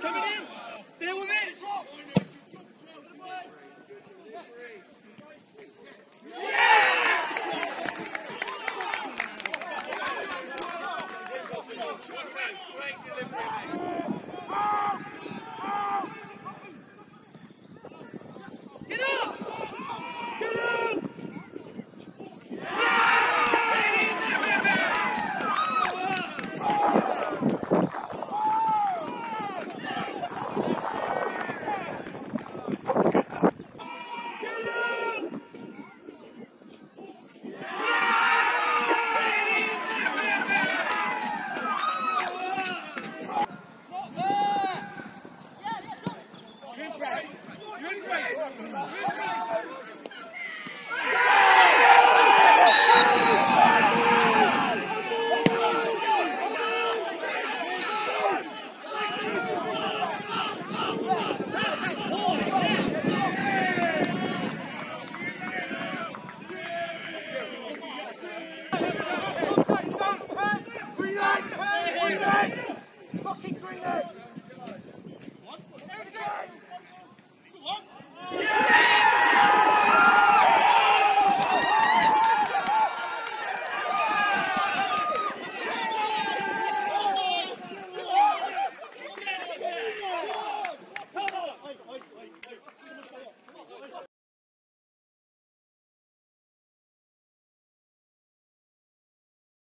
coming in. Deal with it. Yes! Great delivery. Fucking green Greenland!